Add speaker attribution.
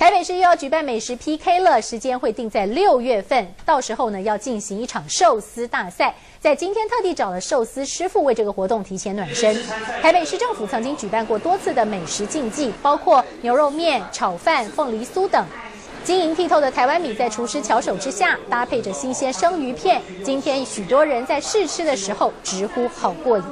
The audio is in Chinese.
Speaker 1: 台北市又要举办美食 pk 了时间会定在六月份到时候呢要进行一场寿司大赛在今天特地找了寿司师傅为这个活动提前暖身。台北市政府曾经举办过多次的美食竞技包括牛肉面炒饭凤梨酥等。晶莹剔透的台湾米在厨师巧手之下搭配着新鲜生鱼片今天许多人在试吃的时候直呼好过瘾。